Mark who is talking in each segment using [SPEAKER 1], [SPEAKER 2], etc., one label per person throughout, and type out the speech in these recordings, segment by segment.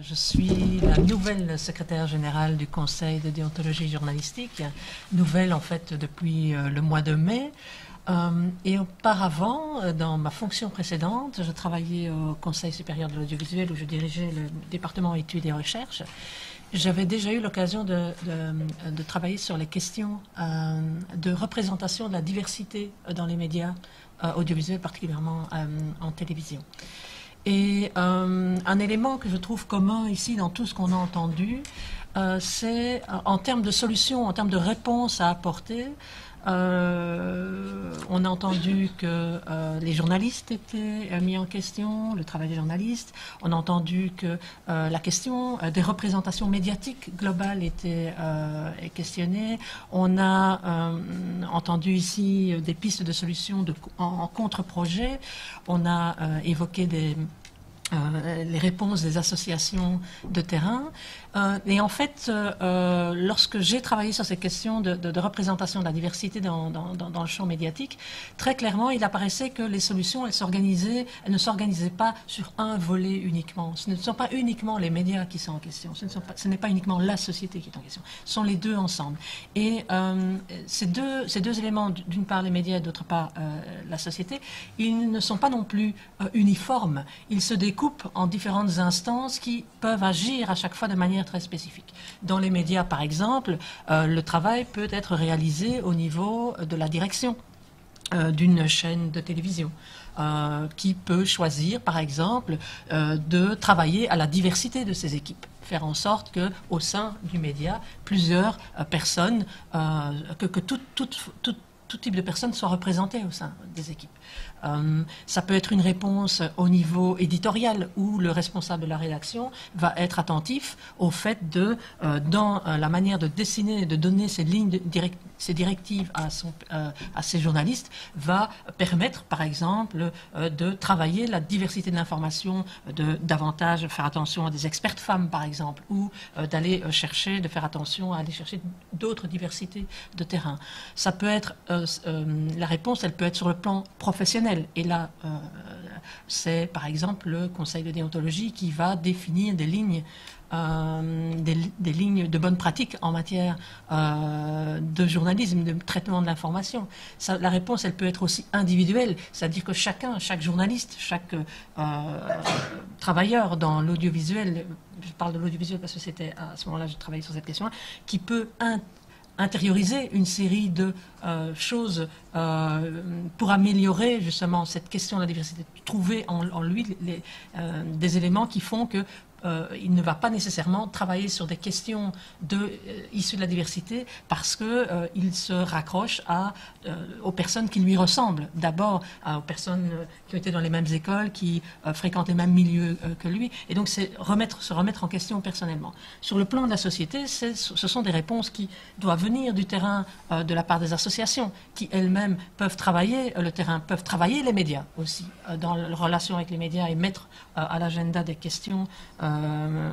[SPEAKER 1] je suis la nouvelle secrétaire générale du Conseil de déontologie journalistique, nouvelle en fait depuis euh, le mois de mai. Euh, et auparavant, euh, dans ma fonction précédente, je travaillais au Conseil supérieur de l'audiovisuel où je dirigeais le département études et recherches. J'avais déjà eu l'occasion de, travailler sur les questions de représentation de la diversité dans les médias audiovisuels, particulièrement en télévision. Et euh, un élément que je trouve commun ici dans tout ce qu'on a entendu, euh, c'est en termes de solutions, en termes de réponses à apporter, euh, on a entendu que euh, les journalistes étaient euh, mis en question, le travail des journalistes. On a entendu que la question des représentations médiatiques globales était questionnée. On a entendu ici des pistes de solutions en, en contre-projet. On a évoqué des euh, les réponses des associations de terrain. Euh, et en fait, euh, lorsque j'ai travaillé sur ces questions de, représentation de la diversité dans, le champ médiatique, très clairement, il apparaissait que les solutions, elles s'organisaient, elles ne s'organisaient pas sur un volet uniquement. Ce ne sont pas uniquement les médias qui sont en question. Ce, n'est pas uniquement la société qui est en question. Ce sont les deux ensemble. Et ces deux, éléments, d'une part les médias et d'autre part la société, ils ne sont pas non plus uniformes. Ils se en différentes instances qui peuvent agir à chaque fois de manière très spécifique. Dans les médias, par exemple, euh, le travail peut être réalisé au niveau de la direction euh, d'une chaîne de télévision. Euh, qui peut choisir, par exemple, de travailler à la diversité de ses équipes faire en sorte que au sein du média, plusieurs personnes, que, tout, tout type de personnes soient représentées au sein des équipes. Euh, ça peut être une réponse au niveau éditorial où le responsable de la rédaction va être attentif au fait de, euh, dans euh, la manière de dessiner et de donner ses directives à ses journalistes, va permettre, par exemple, de travailler la diversité de l'information, de davantage faire attention à des expertes femmes, par exemple, ou d'aller chercher, de faire attention à aller chercher d'autres diversités de terrain. Ça peut être, la réponse, elle peut être sur le plan professionnel et là, euh, c'est par exemple le Conseil de déontologie qui va définir des lignes, euh, des, lignes de bonne pratique en matière euh, de journalisme, de traitement de l'information. La réponse, elle peut être aussi individuelle, c'est-à-dire que chacun, chaque journaliste, chaque travailleur dans l'audiovisuel, je parle de l'audiovisuel parce que c'était à ce moment-là, je travaillais sur cette question-là, qui peut intérioriser une série de euh, choses euh, pour améliorer justement cette question de la diversité, trouver en, lui euh, des éléments qui font que euh, il ne va pas nécessairement travailler sur des questions euh, issues de la diversité parce qu'il euh, se raccroche aux personnes qui lui ressemblent. D'abord aux personnes qui ont été dans les mêmes écoles, qui fréquentent les mêmes milieux que lui. Et donc c'est se remettre en question personnellement. Sur le plan de la société, ce sont des réponses qui doivent venir du terrain de la part des associations, qui elles-mêmes peuvent travailler le terrain, peuvent travailler les médias aussi, dans la relation avec les médias et mettre à l'agenda des questions euh,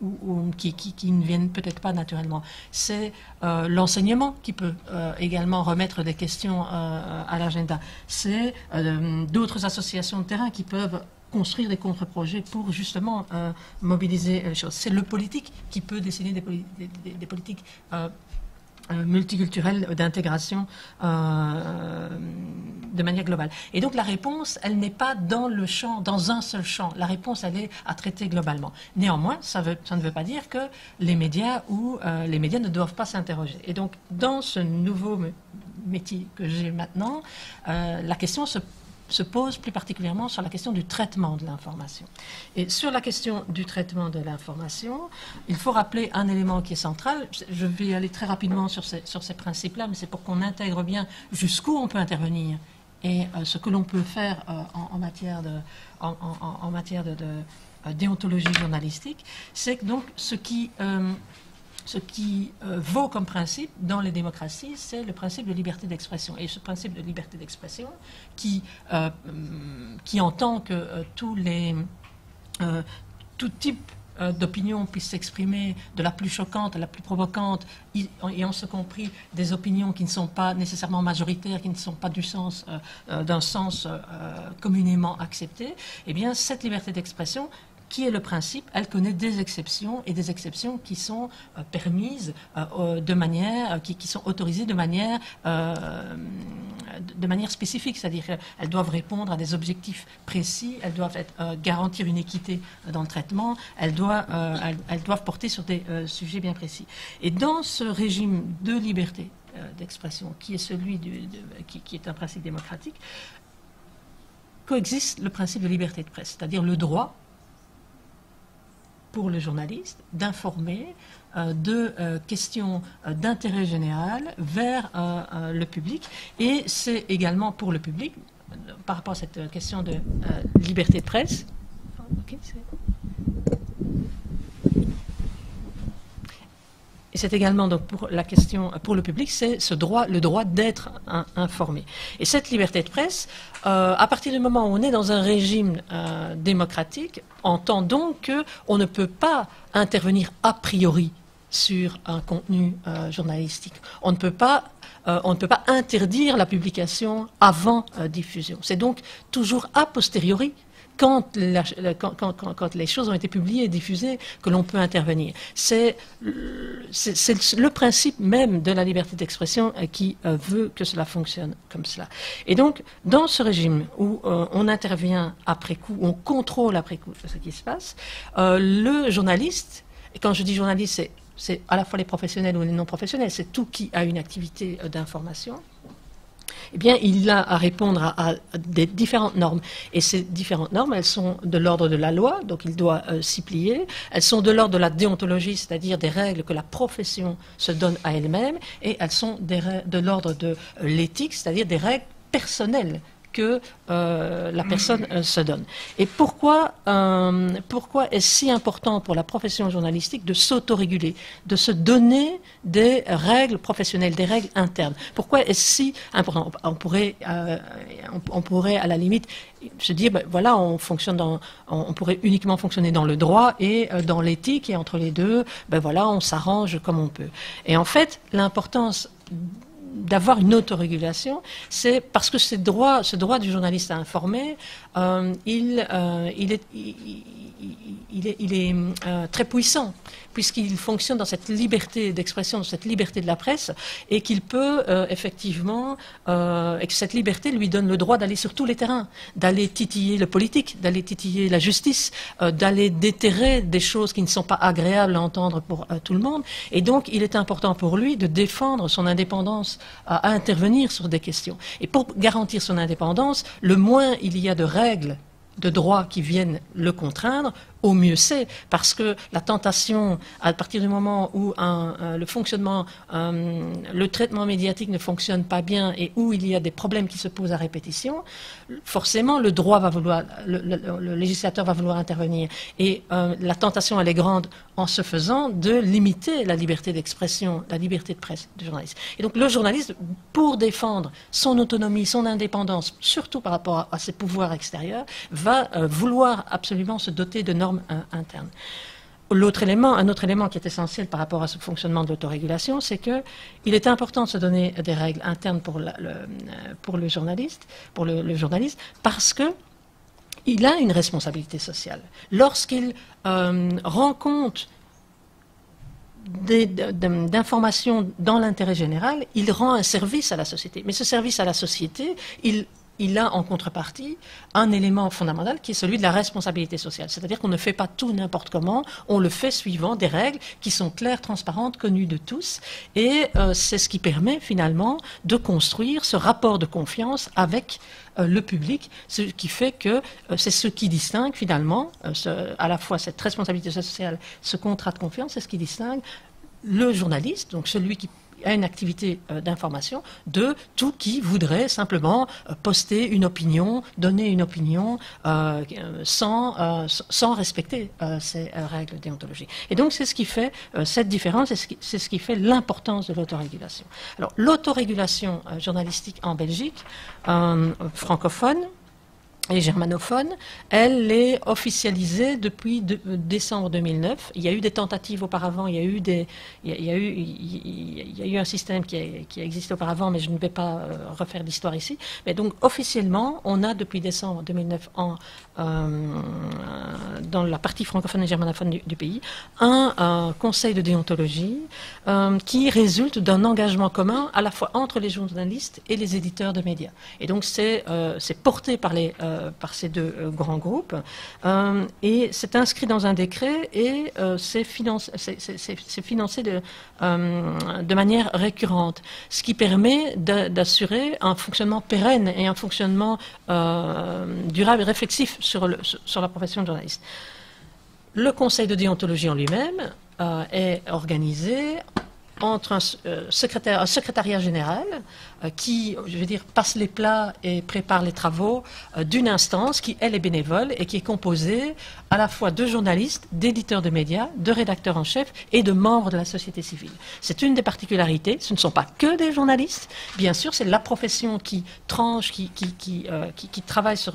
[SPEAKER 1] ou, qui, ne viennent peut-être pas naturellement. C'est euh, l'enseignement qui peut euh, également remettre des questions à l'agenda. C'est d'autres associations de terrain qui peuvent construire des contre-projets pour justement mobiliser les choses. C'est le politique qui peut dessiner des, politiques multiculturelle d'intégration euh, de manière globale. Et donc la réponse, elle n'est pas dans le champ, dans un seul champ. La réponse, elle est à traiter globalement. Néanmoins, ça, ne veut pas dire que les médias ou euh, les médias ne doivent pas s'interroger. Et donc dans ce nouveau métier que j'ai maintenant, la question se se pose plus particulièrement sur la question du traitement de l'information. Et sur la question du traitement de l'information, il faut rappeler un élément qui est central. Je vais aller très rapidement sur ces, principes-là, mais c'est pour qu'on intègre bien jusqu'où on peut intervenir et euh, ce que l'on peut faire euh, en, matière de, en, matière de, euh, déontologie journalistique. C'est donc ce qui ce qui euh, vaut comme principe dans les démocraties, c'est le principe de liberté d'expression. Et ce principe de liberté d'expression, qui, euh, qui entend que euh, tous les, tout type d'opinion puisse s'exprimer de la plus choquante à la plus provocante, et en ce compris des opinions qui ne sont pas nécessairement majoritaires, qui ne sont pas d'un sens communément accepté, eh bien cette liberté d'expression qui est le principe, elle connaît des exceptions et des exceptions qui sont euh, permises euh, de manière, qui, qui, sont autorisées de manière, de manière spécifique, c'est-à-dire qu'elles doivent répondre à des objectifs précis, elles doivent être, garantir une équité dans le traitement, elles doivent, elles, porter sur des sujets bien précis. Et dans ce régime de liberté d'expression, qui est celui du, qui est un principe démocratique, coexiste le principe de liberté de presse, c'est-à-dire le droit pour le journaliste d'informer euh, de euh, questions euh, d'intérêt général vers le public. Et c'est également pour le public, par rapport à cette question de liberté de presse, et c'est également donc pour la question pour le public, c'est ce droit, le droit d'être informé. Et cette liberté de presse, euh, à partir du moment où on est dans un régime euh, démocratique, entend donc qu'on ne peut pas intervenir a priori sur un contenu euh, journalistique. On ne peut pas on ne peut pas interdire la publication avant diffusion. C'est donc toujours a posteriori quand, les choses ont été publiées et diffusées que l'on peut intervenir. C'est le principe même de la liberté d'expression euh, qui euh, veut que cela fonctionne comme cela. Et donc, dans ce régime où euh, on intervient après coup, on contrôle après coup ce qui se passe, le journaliste, et quand je dis journaliste, c'est à la fois les professionnels ou les non professionnels, c'est tout qui a une activité d'information, eh bien, il a à répondre à, des différentes normes. Et ces différentes normes, elles sont de l'ordre de la loi, donc il doit euh, s'y plier. Elles sont de l'ordre de la déontologie, c'est-à-dire des règles que la profession se donne à elle-même. Et elles sont de l'ordre de euh, l'éthique, c'est-à-dire des règles personnelles que euh, la personne euh, se donne. Et pourquoi, euh, pourquoi est-ce si important pour la profession journalistique de s'autoréguler, de se donner des règles professionnelles, des règles internes? Pourquoi est-ce si important? On pourrait, on, pourrait à la limite se dire, ben, voilà, on fonctionne dans, on, pourrait uniquement fonctionner dans le droit et dans l'éthique, et entre les deux, ben voilà, on s'arrange comme on peut. Et en fait, l'importance d'avoir une autorégulation, c'est parce que ce droit, du journaliste à informer, euh, il, euh, il, est, il est euh, très puissant puisqu'il fonctionne dans cette liberté d'expression, dans cette liberté de la presse, et qu'il peut euh, effectivement, euh, et que cette liberté lui donne le droit d'aller sur tous les terrains, d'aller titiller le politique, d'aller titiller la justice, d'aller déterrer des choses qui ne sont pas agréables à entendre pour tout le monde. Et donc, il est important pour lui de défendre son indépendance à intervenir sur des questions. Et pour garantir son indépendance, le moins il y a de règles de droits qui viennent le contraindre, au mieux c'est, parce que la tentation, à partir du moment où le fonctionnement, le traitement médiatique ne fonctionne pas bien et où il y a des problèmes qui se posent à répétition, forcément le droit va vouloir, le, législateur va vouloir intervenir. Et euh, la tentation, elle est grande en se faisant de limiter la liberté d'expression, la liberté de presse du journaliste. Et donc le journaliste, pour défendre son autonomie, son indépendance, surtout par rapport à, ses pouvoirs extérieurs, va euh, vouloir absolument se doter de normes L'autre élément, un autre élément qui est essentiel par rapport à ce fonctionnement de l'autorégulation, c'est qu'il est important de se donner des règles internes pour, le, pour le journaliste, pour le, journaliste, parce que il a une responsabilité sociale. Lorsqu'il euh, rend compte d'informations dans l'intérêt général, il rend un service à la société. Mais ce service à la société, il il a en contrepartie un élément fondamental qui est celui de la responsabilité sociale. C'est-à-dire qu'on ne fait pas tout n'importe comment, on le fait suivant des règles qui sont claires, transparentes, connues de tous. Et euh, c'est ce qui permet finalement de construire ce rapport de confiance avec euh, le public, ce qui fait que euh, c'est ce qui distingue finalement à la fois cette responsabilité sociale, ce contrat de confiance, c'est ce qui distingue le journaliste, donc celui qui à une activité euh, d'information de tout qui voudrait simplement euh, poster une opinion, donner une opinion euh, sans, sans respecter ces règles déontologiques. Et donc c'est ce qui fait cette différence, c'est ce qui fait l'importance de l'autorégulation. Alors l'autorégulation journalistique en Belgique francophone, et germanophone, elle est officialisée depuis décembre 2009. Il y a eu des tentatives auparavant, il y a eu, un système qui a, qui a, existé auparavant, mais je ne vais pas refaire l'histoire ici. Mais donc officiellement, on a depuis décembre 2009 en, euh, dans la partie francophone et germanophone du, pays, un, conseil de déontologie euh, qui résulte d'un engagement commun à la fois entre les journalistes et les éditeurs de médias. Et donc c'est euh, porté par, les, par ces deux grands groupes et c'est inscrit dans un décret et c'est financé, de, manière récurrente, ce qui permet d'assurer un fonctionnement pérenne et un fonctionnement durable et réflexif sur, la profession de journaliste. Le conseil de déontologie en lui-même euh, est organisé entre un, euh, un secrétariat général euh, qui, je veux dire, passe les plats et prépare les travaux euh, d'une instance qui, elle, est bénévole et qui est composée à la fois de journalistes, d'éditeurs de médias, de rédacteurs en chef et de membres de la société civile. C'est une des particularités. Ce ne sont pas que des journalistes. Bien sûr, c'est la profession qui tranche, qui, travaille sur,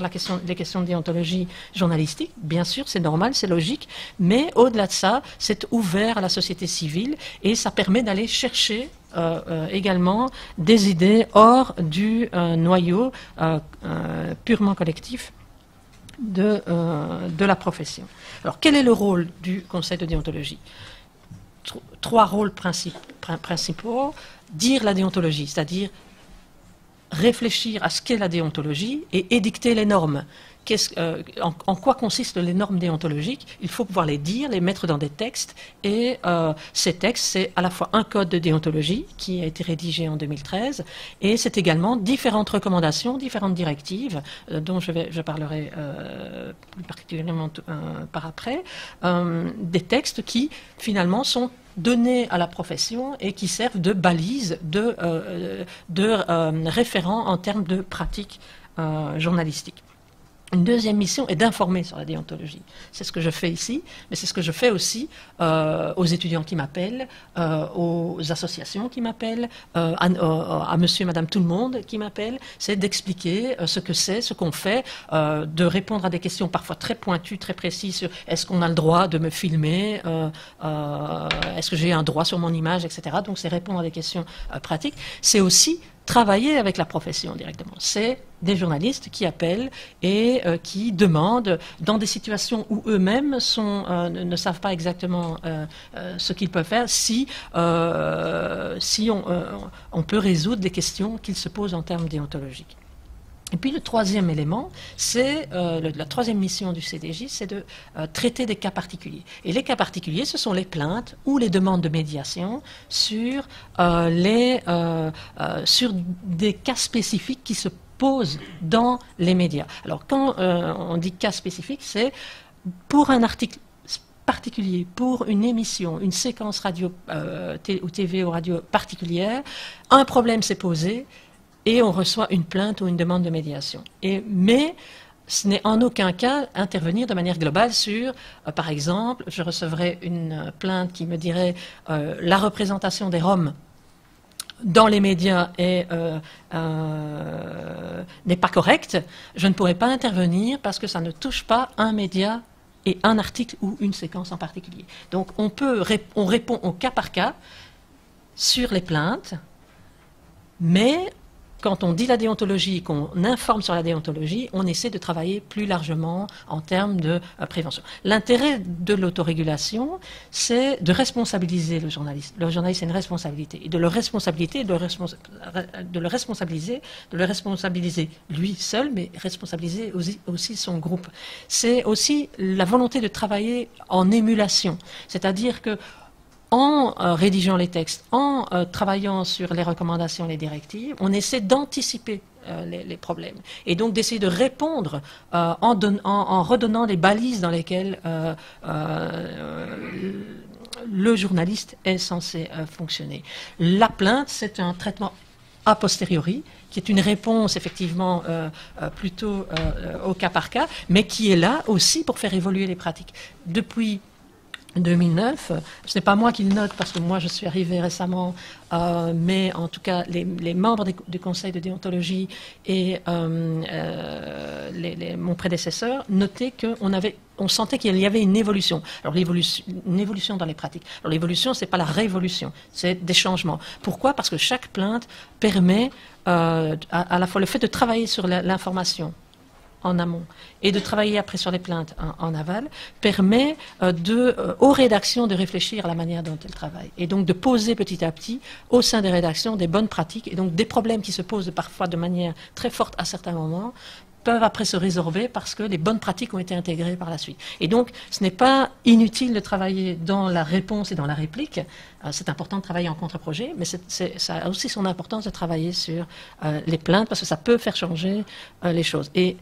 [SPEAKER 1] la question, les questions de déontologie journalistique. Bien sûr, c'est normal, c'est logique. Mais au-delà de ça, c'est ouvert à la société civile et ça permet d'aller chercher euh, euh, également des idées hors du euh, noyau purement collectif de, de la profession. Alors, quel est le rôle du Conseil de déontologie? Trois rôles principaux. Dire la déontologie, c'est-à-dire réfléchir à ce qu'est la déontologie et édicter les normes. Euh, en, quoi consistent les normes déontologiques? Il faut pouvoir les dire, les mettre dans des textes. Et euh, ces textes, c'est à la fois un code de déontologie qui a été rédigé en 2013, et c'est également différentes recommandations, différentes directives, euh, dont je parlerai plus particulièrement par après, des textes qui finalement sont donnés à la profession et qui servent de balises, de, de référents en termes de pratiques journalistiques. Une deuxième mission est d'informer sur la déontologie. C'est ce que je fais ici, mais c'est ce que je fais aussi euh, aux étudiants qui m'appellent, euh, aux associations qui m'appellent, euh, à, monsieur et madame tout le monde qui m'appellent. C'est d'expliquer ce que c'est, ce qu'on fait, de répondre à des questions parfois très pointues, très précises sur est-ce qu'on a le droit de me filmer, est-ce que j'ai un droit sur mon image, etc. Donc c'est répondre à des questions pratiques. C'est aussi travailler avec la profession directement. C'est des journalistes qui appellent et euh, qui demandent, dans des situations où eux-mêmes euh, ne, savent pas exactement euh, ce qu'ils peuvent faire, si, on, on, peut résoudre des questions qu'ils se posent en termes déontologiques. Et puis le troisième élément, c'est euh, la troisième mission du CDJ, c'est de euh, traiter des cas particuliers. Et les cas particuliers, ce sont les plaintes ou les demandes de médiation sur, euh, les, sur des cas spécifiques qui se posent dans les médias. Alors quand on dit cas spécifique, c'est pour un article particulier, pour une émission, une séquence radio ou TV ou radio particulière, un problème s'est posé, et on reçoit une plainte ou une demande de médiation. Mais ce n'est en aucun cas intervenir de manière globale sur, euh, par exemple, je recevrai une plainte qui me dirait euh, la représentation des Roms dans les médias euh, n'est pas correcte, je ne pourrais pas intervenir parce que ça ne touche pas un média et un article ou une séquence en particulier. Donc on, peut, on répond au cas par cas sur les plaintes, mais quand on dit la déontologie, qu'on informe sur la déontologie, on essaie de travailler plus largement en termes de euh, prévention. L'intérêt de l'autorégulation, c'est de responsabiliser le journaliste. Le journaliste a une responsabilité. Et de le responsabilité, de, le responsabiliser, de le responsabiliser lui seul, mais responsabiliser aussi son groupe. C'est aussi la volonté de travailler en émulation. C'est-à-dire que en euh, rédigeant les textes, en euh, travaillant sur les recommandations, les directives, on essaie d'anticiper euh, les, problèmes et donc d'essayer de répondre en, en, redonnant les balises dans lesquelles le journaliste est censé fonctionner. La plainte, c'est un traitement a posteriori, qui est une réponse effectivement plutôt au cas par cas, mais qui est là aussi pour faire évoluer les pratiques. Depuis 2009. Ce n'est pas moi qui le note parce que moi je suis arrivée récemment, euh, mais en tout cas les, membres du Conseil de déontologie et euh, euh, mon prédécesseur notait qu'on avait on sentait qu'il y avait une évolution. Alors l'évolution, une évolution dans les pratiques. Alors l'évolution, c'est pas la révolution, c'est des changements. Pourquoi? Parce que chaque plainte permet euh, à, la fois le fait de travailler sur l'information en amont et de travailler après sur les plaintes en, aval permet euh, euh, aux rédactions de réfléchir à la manière dont elles travaillent et donc de poser petit à petit au sein des rédactions des bonnes pratiques et donc des problèmes qui se posent parfois de manière très forte à certains moments peuvent après se résorber parce que les bonnes pratiques ont été intégrées par la suite. Et donc, ce n'est pas inutile de travailler dans la réponse et dans la réplique. Euh, c'est important de travailler en contre-projet, mais ça a aussi son importance de travailler sur euh, les plaintes parce que ça peut faire changer euh, les choses. Et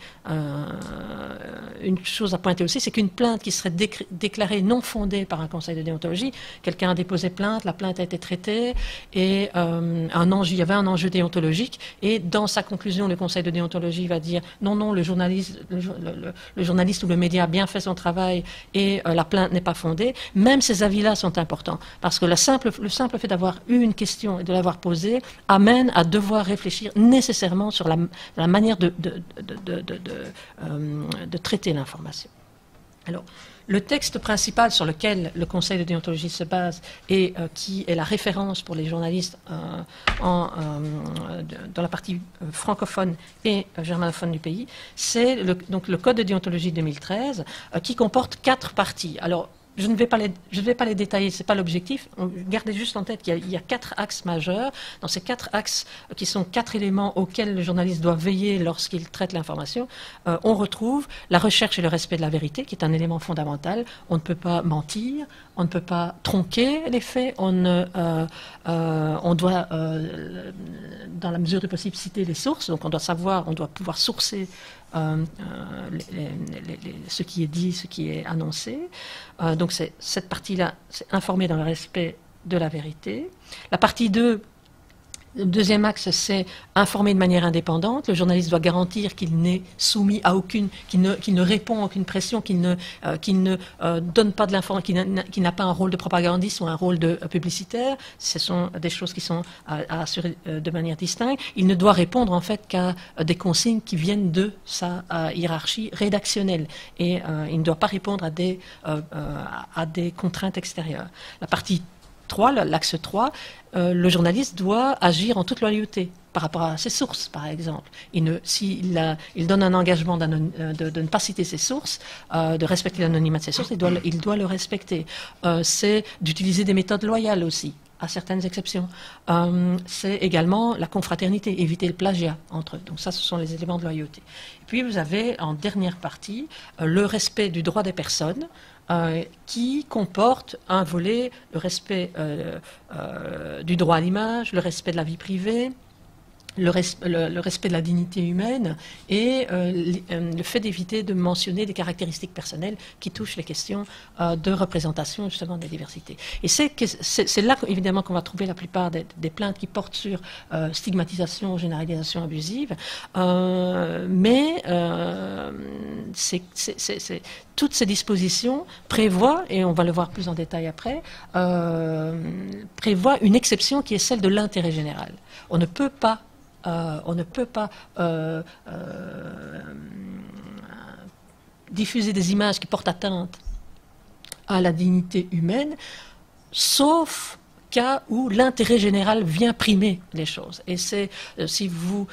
[SPEAKER 1] une chose à pointer aussi, c'est qu'une plainte qui serait déclarée non fondée par un conseil de déontologie, quelqu'un a déposé plainte, la plainte a été traitée et un enjeu, il y avait un enjeu déontologique et dans sa conclusion, le conseil de déontologie va dire non non, le journaliste, ou le média a bien fait son travail et la plainte n'est pas fondée, même ces avis-là sont importants. Parce que le simple fait d'avoir eu une question et de l'avoir posée amène à devoir réfléchir nécessairement sur la, manière de, euh, de traiter l'information. Alors, le texte principal sur lequel le Conseil de déontologie se base et euh, qui est la référence pour les journalistes euh, dans la partie francophone et germanophone du pays, c'est donc le Code de déontologie 2013 qui comporte quatre parties. Alors, je ne vais pas les, détailler, ce n'est pas l'objectif. Gardez juste en tête qu'il y, a quatre axes majeurs. Dans ces quatre axes, euh, qui sont quatre éléments auxquels le journaliste doit veiller lorsqu'il traite l'information, euh, on retrouve la recherche et le respect de la vérité, qui est un élément fondamental. On ne peut pas mentir, on ne peut pas tronquer les faits, on, euh, on doit, dans la mesure du possible, citer les sources. Donc on doit savoir, on doit pouvoir sourcer euh, euh, ce qui est dit, ce qui est annoncé. Euh, donc cette partie-là, c'est informer dans le respect de la vérité. La partie 2, le deuxième axe, c'est informer de manière indépendante. Le journaliste doit garantir qu'il n'est soumis à aucune, qu'il ne, répond à aucune pression, qu'il ne, euh, ne euh, donne pas de l'information, qu'il n'a pas un rôle de propagandiste ou un rôle de euh, publicitaire. Ce sont des choses qui sont à, assurer de manière distincte. Il ne doit répondre en fait qu'à des consignes qui viennent de sa hiérarchie rédactionnelle et il ne doit pas répondre à des, à des contraintes extérieures. La partie 3, l'axe 3, euh, le journaliste doit agir en toute loyauté par rapport à ses sources, par exemple. S'il il donne un engagement euh, de, ne pas citer ses sources, euh, de respecter l'anonymat de ses sources, il doit, il doit le respecter. c'est d'utiliser des méthodes loyales aussi à certaines exceptions. c'est également la confraternité, éviter le plagiat entre eux. Donc ça, ce sont les éléments de loyauté. Et puis vous avez en dernière partie le respect du droit des personnes, euh, qui comporte un volet, le respect euh, euh, du droit à l'image, le respect de la vie privée, le, respect de la dignité humaine et euh, euh, le fait d'éviter de mentionner des caractéristiques personnelles qui touchent les questions euh, de représentation justement des diversités. Et c'est là évidemment qu'on va trouver la plupart des, plaintes qui portent sur stigmatisation, généralisation abusive, mais toutes ces dispositions prévoient, et on va le voir plus en détail après, prévoient une exception qui est celle de l'intérêt général. On ne peut pas euh, on ne peut pas euh, euh, diffuser des images qui portent atteinte à la dignité humaine, sauf cas où l'intérêt général vient primer les choses. Et c'est, si vous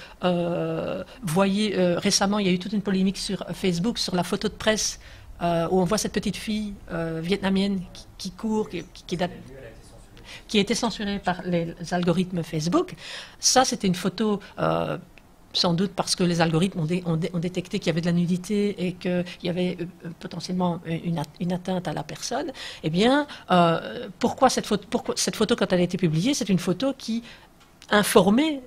[SPEAKER 1] voyez, récemment, il y a eu toute une polémique sur Facebook sur la photo de presse où on voit cette petite fille vietnamienne qui, court, qui, qui date qui a été censurée par les algorithmes Facebook. Ça, c'était une photo euh, sans doute parce que les algorithmes ont, détecté qu'il y avait de la nudité et qu'il y avait euh, potentiellement une, atteinte à la personne, eh bien, euh, pourquoi, cette photo, pourquoi cette photo, quand elle a été publiée, c'est une photo qui informait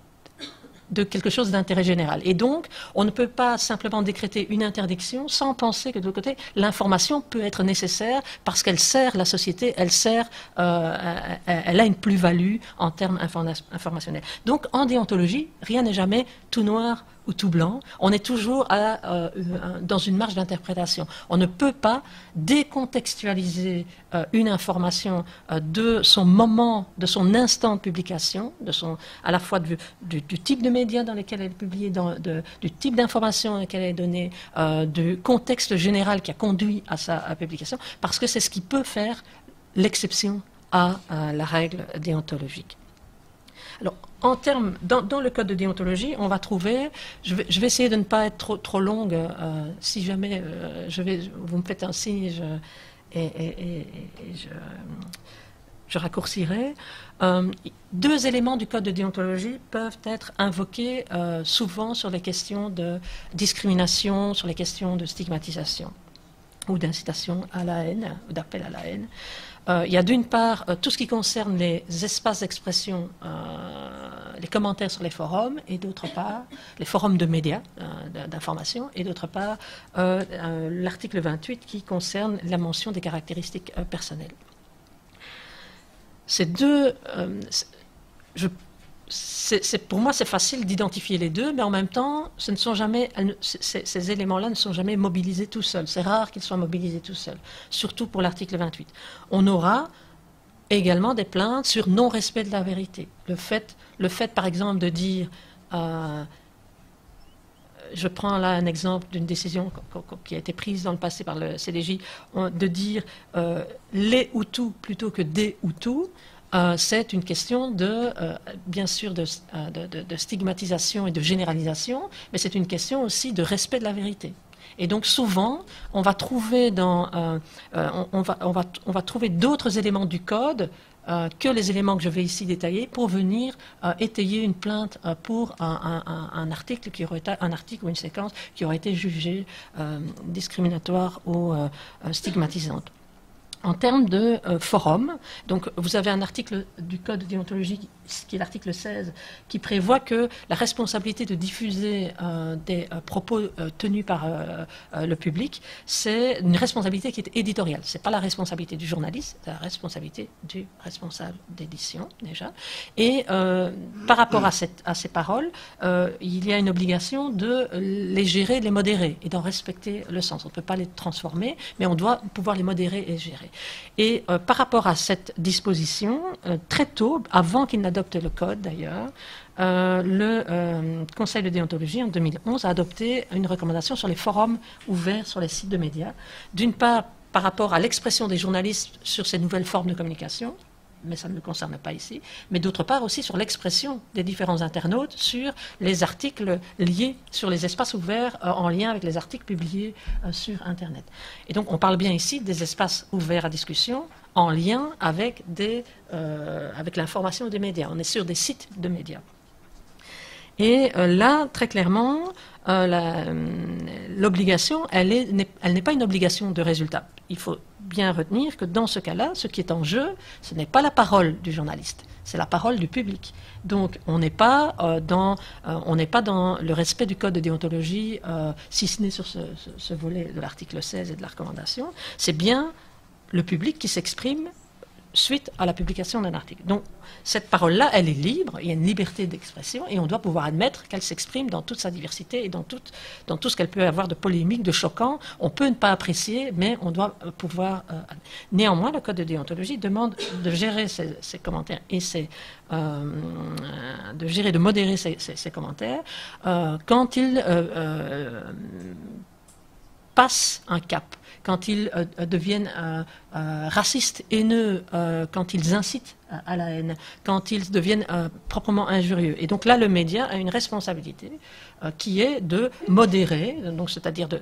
[SPEAKER 1] de quelque chose d'intérêt général. Et donc, on ne peut pas simplement décréter une interdiction sans penser que de l'autre côté, l'information peut être nécessaire parce qu'elle sert la société, elle sert, euh, elle a une plus-value en termes informationnels. Donc, en déontologie, rien n'est jamais tout noir ou tout blanc. On est toujours à, dans une marge d'interprétation. On ne peut pas décontextualiser une information de son moment, de son instant de publication, à la fois du, type de médias dans lesquels elle est publiée, du type d'information dans lesquelles elle est donnée, du contexte général qui a conduit à sa publication, parce que c'est ce qui peut faire l'exception à, la règle déontologique. Alors, en termes, dans, le code de déontologie, on va trouver, je vais, essayer de ne pas être trop, longue, euh, si jamais euh, je vous me faites un signe et, je, raccourcirai. Euh, deux éléments du code de déontologie peuvent être invoqués souvent sur les questions de discrimination, sur les questions de stigmatisation ou d'incitation à la haine, ou d'appel à la haine. Euh, il y a d'une part euh, tout ce qui concerne les espaces d'expression, euh, les commentaires sur les forums, et d'autre part les forums de médias, d'information, et d'autre part l'article 28 qui concerne la mention des caractéristiques personnelles. Ces deux, je pour moi, c'est facile d'identifier les deux, mais en même temps, ces, éléments-là ne sont jamais mobilisés tout seuls. C'est rare qu'ils soient mobilisés tout seuls, surtout pour l'article 28. On aura également des plaintes sur non-respect de la vérité. Le fait, le fait, par exemple, de dire, euh, je prends là un exemple d'une décision qui a été prise dans le passé par le CDJ, de dire euh, les Hutus plutôt que des Hutus. Euh, c'est une question de, euh, bien sûr, euh, de, stigmatisation et de généralisation, mais c'est une question aussi de respect de la vérité. Et donc souvent, on va trouver d'autres éléments du code que les éléments que je vais ici détailler pour venir étayer une plainte pour un, un, article qui aurait été, un article ou une séquence qui aurait été jugée discriminatoire ou stigmatisante. En termes de forum, donc vous avez un article du Code de déontologie qui est l'article 16, qui prévoit que la responsabilité de diffuser euh, des euh, propos euh, tenus par le public, c'est une responsabilité qui est éditoriale. Ce n'est pas la responsabilité du journaliste, c'est la responsabilité du responsable d'édition, déjà. Et par rapport à, cette, à ces paroles, il y a une obligation de les gérer, de les modérer et d'en respecter le sens. On ne peut pas les transformer, mais on doit pouvoir les modérer et gérer. Et par rapport à cette disposition, très tôt, avant qu'il n'adopte le code d'ailleurs, euh, le euh, Conseil de déontologie en 2011 a adopté une recommandation sur les forums ouverts sur les sites de médias. D'une part, par rapport à l'expression des journalistes sur ces nouvelles formes de communication, mais ça ne le concerne pas ici, mais d'autre part aussi sur l'expression des différents internautes sur les articles liés sur les espaces ouverts euh, en lien avec les articles publiés sur Internet. Et donc on parle bien ici des espaces ouverts à discussion en lien avec, euh, avec l'information des médias. On est sur des sites de médias. Et euh, là, très clairement, euh, l'obligation, elle n'est pas une obligation de résultat. Il faut bien retenir que dans ce cas-là, ce qui est en jeu, ce n'est pas la parole du journaliste, c'est la parole du public. Donc, on n'est pas, dans, pas dans le respect du code de déontologie, si ce n'est sur ce, ce volet de l'article 16 et de la recommandation. C'est bien le public qui s'exprime suite à la publication d'un article. Donc, cette parole-là, elle est libre, il y a une liberté d'expression, et on doit pouvoir admettre qu'elle s'exprime dans toute sa diversité et dans tout, dans tout ce qu'elle peut avoir de polémique, de choquant. On peut ne pas apprécier, mais on doit euh, pouvoir. Euh, néanmoins, le Code de déontologie demande de gérer ces, commentaires et euh, de gérer, de modérer ces, commentaires quand ils passent un cap quand ils euh, euh, deviennent euh, racistes, haineux, quand ils incitent à la haine, quand ils deviennent proprement injurieux. Et donc là, le média a une responsabilité qui est de modérer, donc c'est-à-dire de,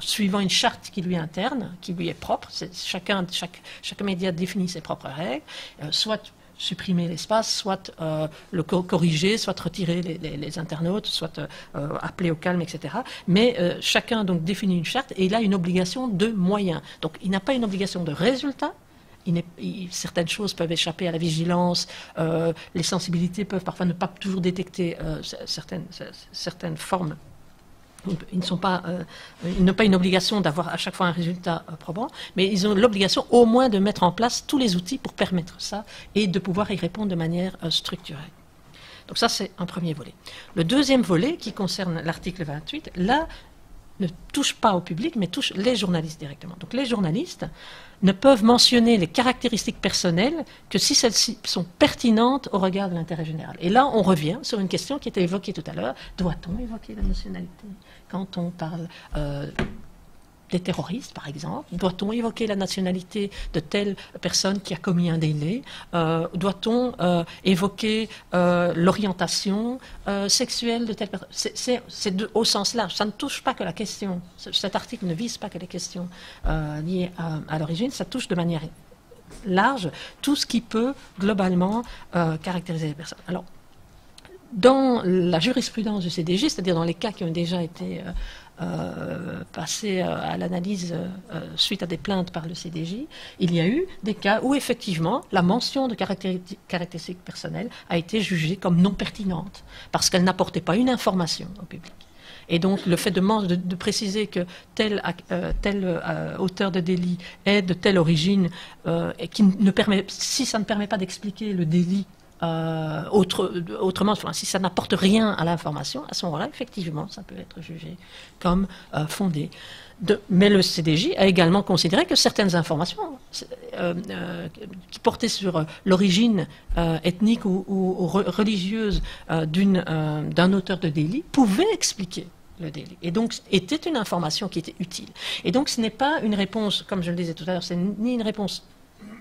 [SPEAKER 1] suivant une charte qui lui interne, qui lui est propre. chacun, chaque, chaque média définit ses propres règles, soit supprimer l'espace, soit euh, le corriger, soit retirer les, internautes, soit euh, appeler au calme, etc. Mais euh, chacun donc définit une charte et il a une obligation de moyens. Donc il n'a pas une obligation de résultat. certaines choses peuvent échapper à la vigilance, les sensibilités peuvent parfois ne pas toujours détecter certaines, certaines formes pas, euh, ils n'ont pas une obligation d'avoir à chaque fois un résultat euh, probant, mais ils ont l'obligation au moins de mettre en place tous les outils pour permettre ça et de pouvoir y répondre de manière euh, structurée. Donc ça, c'est un premier volet. Le deuxième volet, qui concerne l'article 28, là, ne touche pas au public, mais touche les journalistes directement. Donc les journalistes ne peuvent mentionner les caractéristiques personnelles que si celles-ci sont pertinentes au regard de l'intérêt général. Et là, on revient sur une question qui était évoquée tout à l'heure. Doit-on évoquer la nationalité quand on parle euh, des terroristes, par exemple Doit-on évoquer la nationalité de telle personne qui a commis un délit euh, Doit-on euh, évoquer euh, l'orientation sexuelle de telle personne C'est au sens large. Ça ne touche pas que la question. Cet article ne vise pas que les questions liées à, l'origine. Ça touche de manière large tout ce qui peut globalement caractériser les personnes. Alors, dans la jurisprudence du CDG, c'est-à-dire dans les cas qui ont déjà été euh, passé euh, à l'analyse euh, suite à des plaintes par le CDJ, il y a eu des cas où effectivement la mention de caractéristiques personnelles a été jugée comme non pertinente parce qu'elle n'apportait pas une information au public. Et donc, le fait de, préciser que tel, auteur de délit est de telle origine, et qui ne permet, si ça ne permet pas d'expliquer le délit euh, autre, autrement, si ça n'apporte rien à l'information, à ce moment-là, effectivement, ça peut être jugé comme euh, fondé. mais le CDJ a également considéré que certaines informations euh, qui portaient sur l'origine ethnique ou, religieuse d'un auteur de délit pouvaient expliquer le délit. Et donc, était une information qui était utile. Et donc, ce n'est pas une réponse, comme je le disais tout à l'heure, c'est ni une réponse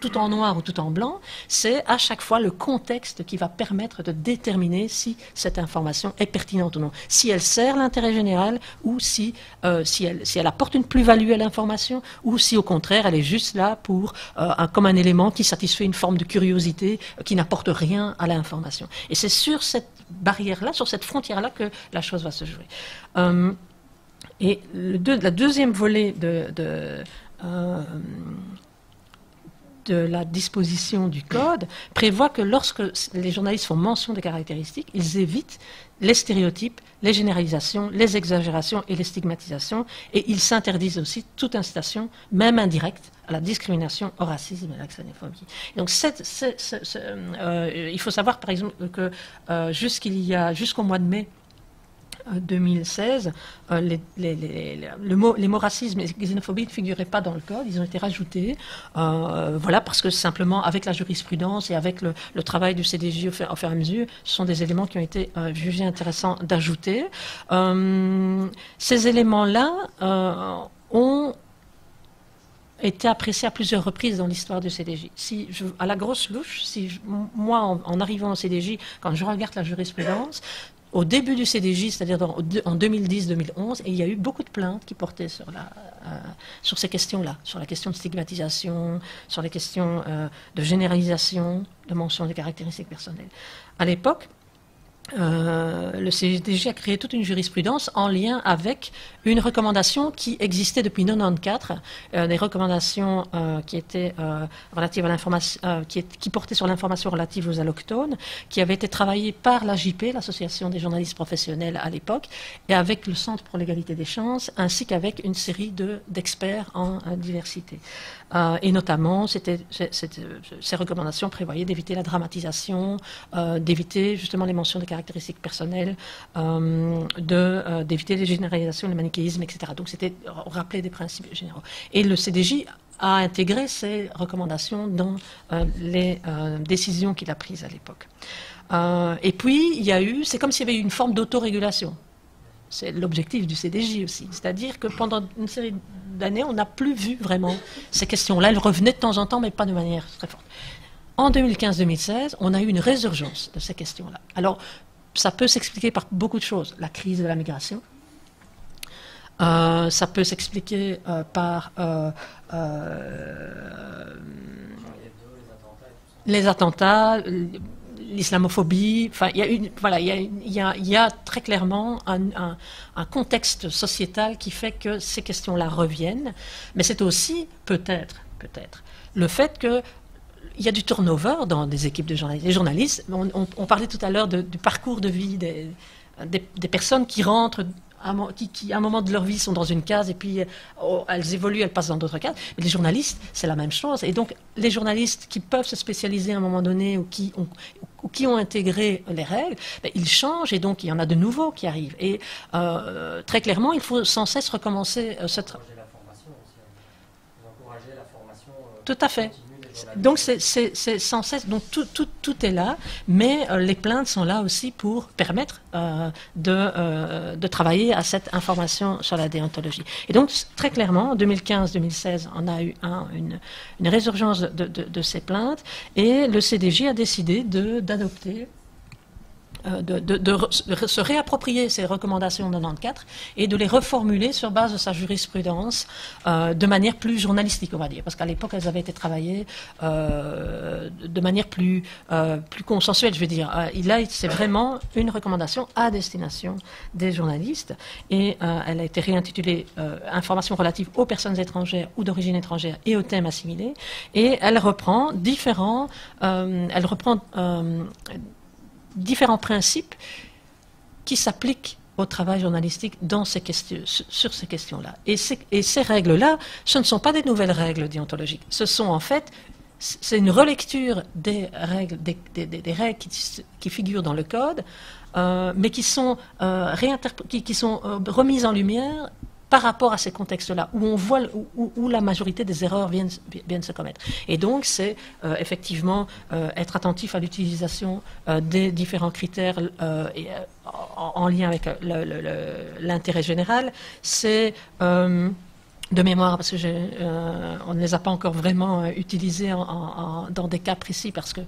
[SPEAKER 1] tout en noir ou tout en blanc, c'est à chaque fois le contexte qui va permettre de déterminer si cette information est pertinente ou non, si elle sert l'intérêt général ou si, euh, si, elle, si elle apporte une plus-value à l'information ou si au contraire elle est juste là pour, euh, un, comme un élément qui satisfait une forme de curiosité euh, qui n'apporte rien à l'information. Et c'est sur cette barrière-là, sur cette frontière-là que la chose va se jouer. et la deuxième volet de, de de la disposition du code prévoit que lorsque les journalistes font mention des caractéristiques, ils évitent les stéréotypes, les généralisations, les exagérations et les stigmatisations, et ils s'interdisent aussi toute incitation, même indirecte, à la discrimination, au racisme et à la xénophobie. Donc, euh, il faut savoir, par exemple, que euh, jusqu'au mois de mai 2016, euh, les, le mot, les mots racisme et xénophobie ne figuraient pas dans le code, ils ont été rajoutés. Euh, voilà, parce que simplement, avec la jurisprudence et avec le, travail du CDJ au fur, et à mesure, ce sont des éléments qui ont été euh, jugés intéressants d'ajouter. ces éléments-là ont été appréciés à plusieurs reprises dans l'histoire du CDJ. Si à la grosse louche, si moi, en, en, arrivant au CDJ, quand je regarde la jurisprudence, au début du CDJ, c'est-à-dire en 2010-2011, et il y a eu beaucoup de plaintes qui portaient sur, la, euh, sur ces questions-là, sur la question de stigmatisation, sur les questions euh, de généralisation, de mention des caractéristiques personnelles. À l'époque, euh, le CDG a créé toute une jurisprudence en lien avec une recommandation qui existait depuis 1994, euh, des recommandations euh, qui étaient relatives à l'information, qui, portaient sur l'information relative aux allochtones, qui avaient été travaillées par l'AJP, l'Association des journalistes professionnels à l'époque, et avec le Centre pour l'égalité des chances, ainsi qu'avec une série d'experts en diversité. et notamment, ces recommandations prévoyaient d'éviter la dramatisation, d'éviter justement les mentions des caractéristiques personnelles, euh, euh, d'éviter les généralisations, le manichéisme, etc. Donc c'était rappeler des principes généraux. Et le CDJ a intégré ces recommandations dans euh, les décisions qu'il a prises à l'époque. et puis, il y a eu, c'est comme s'il y avait eu une forme d'autorégulation. C'est l'objectif du CDJ aussi. C'est-à-dire que pendant une série d'années, on n'a plus vu vraiment ces questions-là. Elles revenaient de temps en temps, mais pas de manière très forte. En 2015-2016, on a eu une résurgence de ces questions-là. Alors, ça peut s'expliquer par beaucoup de choses. La crise de la migration, euh, ça peut s'expliquer euh, par euh, les attentats, l'islamophobie. Enfin, il y a une, voilà, il y a, très clairement un, un, contexte sociétal qui fait que ces questions-là reviennent. Mais c'est aussi peut-être, peut-être, le fait que il y a du turnover dans des équipes de journalistes. Les journalistes, on, parlait tout à l'heure du parcours de vie des, des, personnes qui rentrent, qui, à un moment de leur vie sont dans une case et puis oh, elles évoluent, elles passent dans d'autres cases. Mais les journalistes, c'est la même chose. Et donc, les journalistes qui peuvent se spécialiser à un moment donné ou qui ont, ou qui ont intégré les règles, ben, ils changent et donc il y en a de nouveaux qui arrivent. Et euh, très clairement, il faut sans cesse recommencer euh, ce travail. Tout à fait. Donc c'est sans cesse, donc tout, tout, tout est là, mais euh, les plaintes sont là aussi pour permettre euh, de, euh, de, travailler à cette information sur la déontologie. Et donc très clairement, en 2015-2016, on a eu un, une, une, résurgence de, de, de, ces plaintes et le CDJ a décidé d'adopter euh, de, se réapproprier ces recommandations de 94 et de les reformuler sur base de sa jurisprudence euh, de manière plus journalistique, on va dire. Parce qu'à l'époque, elles avaient été travaillées euh, de manière plus, plus consensuelle, je veux dire. là, c'est vraiment une recommandation à destination des journalistes et elle a été réintitulée Informations relatives aux personnes étrangères ou d'origine étrangère et aux thèmes assimilés. Et elle reprend différents... elle reprend différents principes qui s'appliquent au travail journalistique dans ces questions, sur ces questions-là. Et, ces règles-là, ce ne sont pas des nouvelles règles déontologiques. Ce sont en fait, c'est une relecture des règles, des, règles qui, figurent dans le code, euh, mais qui sont, euh, qui, sont euh, remises en lumière par rapport à ces contextes-là, où on voit où, la majorité des erreurs viennent, viennent se commettre. Et donc, c'est euh, effectivement euh, être attentif à l'utilisation euh, des différents critères en, lien avec l'intérêt général. C'est de mémoire, parce que on ne les a pas encore vraiment utilisés dans des cas précis, parce que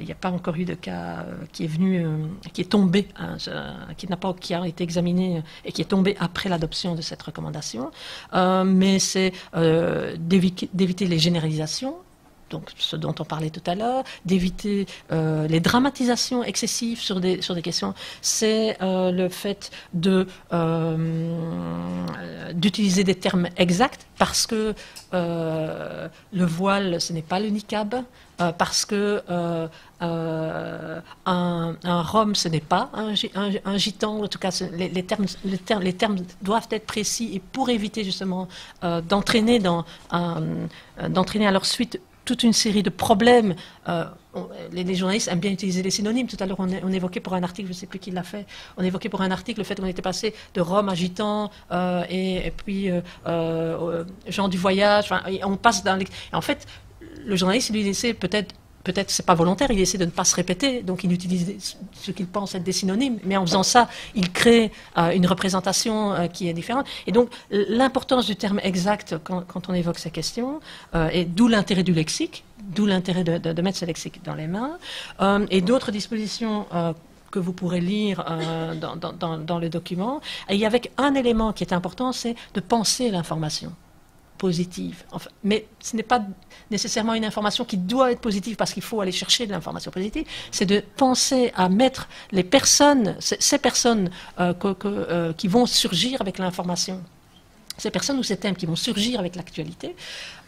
[SPEAKER 1] il n'y a pas encore eu de cas euh, qui est venu, euh, qui est tombé, hein, qui n'a pas, été examiné et qui est tombé après l'adoption de cette recommandation. mais c'est d'éviter les généralisations donc ce dont on parlait tout à l'heure, d'éviter les dramatisations excessives sur des, sur des questions, c'est le fait de, d'utiliser des termes exacts parce que le voile, ce n'est pas le niqab, euh, parce que euh, euh, un, Rome, ce n'est pas un, un, gitan. En tout cas, les, les, termes, les, termes, les, termes, doivent être précis et pour éviter justement d'entraîner dans d'entraîner à leur suite toute une série de problèmes. les, journalistes aiment bien utiliser les synonymes. Tout à l'heure, on, évoquait pour un article, je ne sais plus qui l'a fait, on évoquait pour un article le fait qu'on était passé de Rome à Gitan et, puis gens du voyage. on passe dans les... En fait, le journaliste, lui, essaie peut-être peut-être c'est pas volontaire, il essaie de ne pas se répéter, donc il utilise ce qu'il pense être des synonymes, mais en faisant ça, il crée euh, une représentation euh, qui est différente. Et donc l'importance du terme exact quand, on évoque ces questions, euh, et d'où l'intérêt du lexique, d'où l'intérêt de, mettre ce lexique dans les mains, et d'autres dispositions que vous pourrez lire dans, dans, le document. Et avait un élément qui est important, c'est de penser l'information positive. mais ce n'est pas nécessairement une information qui doit être positive parce qu'il faut aller chercher de l'information positive. C'est de penser à mettre les personnes, ces personnes euh, euh, qui vont surgir avec l'information, ces personnes ou ces thèmes qui vont surgir avec l'actualité.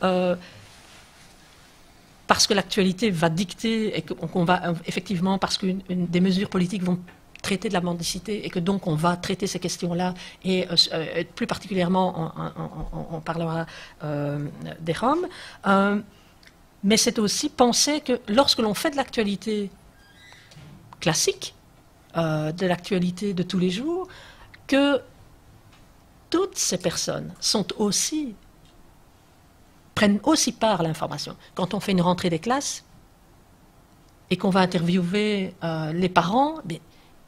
[SPEAKER 1] Euh, parce que l'actualité va dicter et qu'on va effectivement, parce que des mesures politiques vont traiter de la mendicité et que donc on va traiter ces questions-là et euh, euh, plus particulièrement on, parlera euh, des Roms. mais c'est aussi penser que lorsque l'on fait de l'actualité classique, de l'actualité de tous les jours, que toutes ces personnes sont aussi prennent aussi part à l'information. Quand on fait une rentrée des classes et qu'on va interviewer les parents,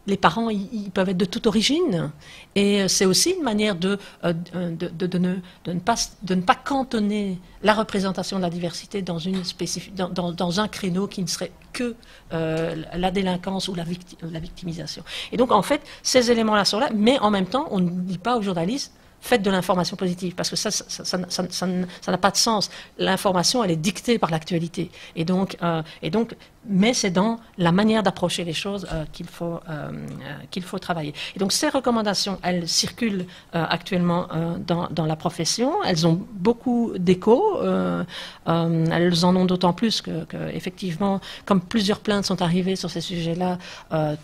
[SPEAKER 1] les parents, ils, peuvent être de toute origine. Et euh, c'est aussi une manière de, euh, de, de, ne, de, ne, pas, de ne pas cantonner la représentation de la diversité dans, une dans, dans, un créneau qui ne serait que euh, la délinquance ou la, la, victimisation. Et donc, en fait, ces éléments-là sont là, mais en même temps, on ne dit pas aux journalistes faites de l'information positive, parce que ça, ça n'a pas de sens. L'information, elle est dictée par l'actualité. Et donc, et donc mais c'est dans la manière d'approcher les choses euh, qu'il faut, euh, euh, qu'il faut travailler. Et donc ces recommandations, elles circulent actuellement dans, la profession, elles ont beaucoup d'écho, elles en ont d'autant plus que, effectivement, comme plusieurs plaintes sont arrivées sur ces sujets-là,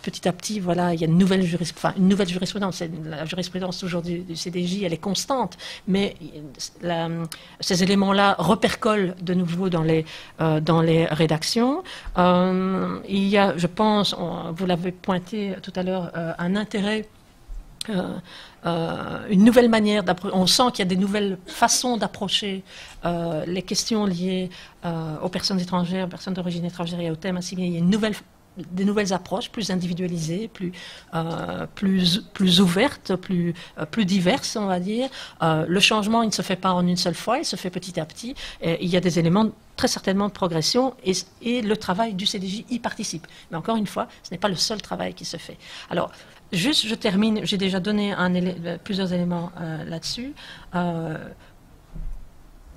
[SPEAKER 1] petit à petit, voilà, il y a une nouvelle, jurisprudence. La jurisprudence aujourd'hui du CDJ, elle est constante, mais ces éléments-là repercolent de nouveau dans les, dans les rédactions. Il y a, je pense, vous l'avez pointé tout à l'heure, un intérêt une nouvelle manière d'approcher. On sent qu'il y a des nouvelles façons d'approcher les questions liées aux personnes étrangères, aux personnes d'origine étrangère et aux thèmes assimilés. Il y a une nouvelle des nouvelles approches plus individualisées, plus, euh, plus, plus ouvertes, plus, euh, plus diverses, on va dire. Euh, le changement, il ne se fait pas en une seule fois, il se fait petit à petit. Et il y a des éléments très certainement de progression et, et, le travail du CDJ y participe. Mais encore une fois, ce n'est pas le seul travail qui se fait. Alors, juste, je termine, j'ai déjà donné plusieurs éléments là-dessus.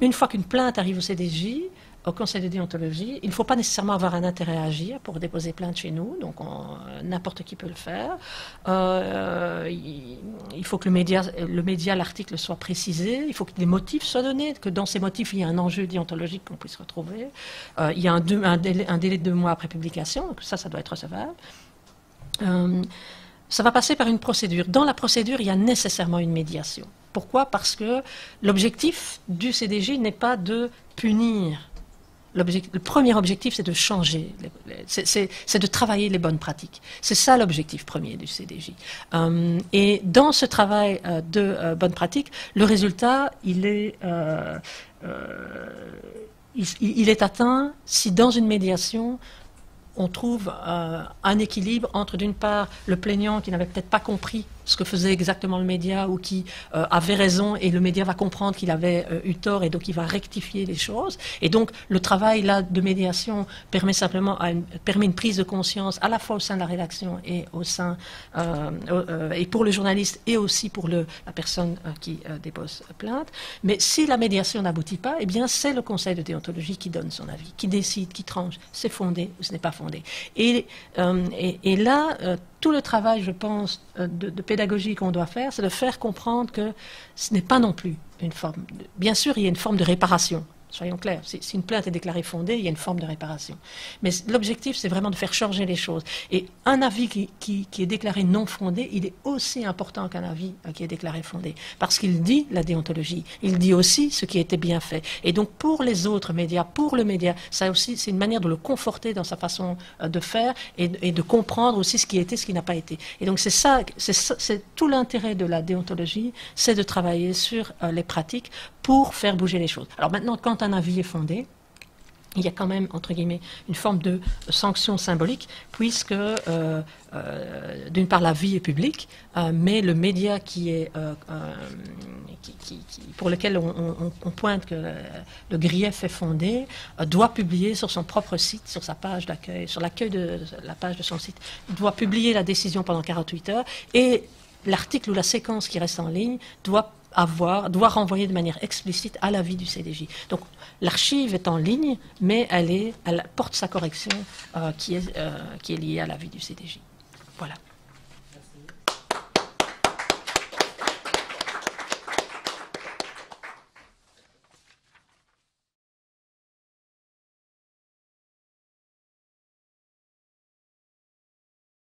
[SPEAKER 1] une fois qu'une plainte arrive au CDJ, au conseil de déontologie. Il ne faut pas nécessairement avoir un intérêt à agir pour déposer plainte chez nous, donc n'importe qui peut le faire. Euh, il faut que le média, le média, l'article soit précisé, il faut que des motifs soient donnés, que dans ces motifs, il y ait un enjeu déontologique qu'on puisse retrouver. Euh, il y a un, délai, de deux mois après publication, donc ça, ça doit être recevable. Euh, ça va passer par une procédure. Dans la procédure, il y a nécessairement une médiation. Pourquoi? Parce que l'objectif du CDJ n'est pas de punir le premier objectif, c'est de changer, c'est de travailler les bonnes pratiques. C'est ça l'objectif premier du CDJ. Euh, et dans ce travail euh, de euh, bonnes pratiques, le résultat, est, il, est atteint si dans une médiation, on trouve un équilibre entre, d'une part, le plaignant qui n'avait peut-être pas compris ce que faisait exactement le média ou qui euh, avait raison et le média va comprendre qu'il avait euh, eu tort et donc il va rectifier les choses. Et donc le travail là de médiation permet simplement une, permet une prise de conscience à la fois au sein de la rédaction et au sein euh, et pour le journaliste et aussi pour le, la personne qui dépose plainte. Mais si la médiation n'aboutit pas, eh bien c'est le conseil de déontologie qui donne son avis, qui décide, qui tranche, c'est fondé ou ce n'est pas fondé. Et, et, et là tout le travail, je pense, euh, de, pédagogie qu'on doit faire, c'est de faire comprendre que ce n'est pas non plus une forme. bien sûr, il y a une forme de réparation Soyons clairs, si, une plainte est déclarée fondée, il y a une forme de réparation. Mais l'objectif, c'est vraiment de faire changer les choses. Et un avis qui, est déclaré non fondé, il est aussi important qu'un avis euh, qui est déclaré fondé. Parce qu'il dit la déontologie, il dit aussi ce qui été bien fait. Et donc, pour les autres médias, pour le média, ça aussi, c'est une manière de le conforter dans sa façon euh, de faire et, de comprendre aussi ce qui été, ce qui n'a pas été. Et donc, c'est ça, c'est tout l'intérêt de la déontologie, c'est de travailler sur euh, les pratiques pour faire bouger les choses. Alors maintenant, quand un avis est fondé, il y a quand même, entre guillemets, une forme de sanction symbolique, puisque, euh, euh, d'une part, la vie est publique, euh, mais le média qui est, pour lequel on, pointe que le grief est fondé, doit publier sur son propre site, sur sa page d'accueil, sur l'accueil de la page de son site, doit publier la décision pendant 48 heures, et l'article ou la séquence qui reste en ligne doit avoir, doit renvoyer de manière explicite à l'avis du CDJ. Donc l'archive est en ligne, mais elle, est, porte sa correction euh, qui, est, euh, qui est liée à l'avis du CDJ.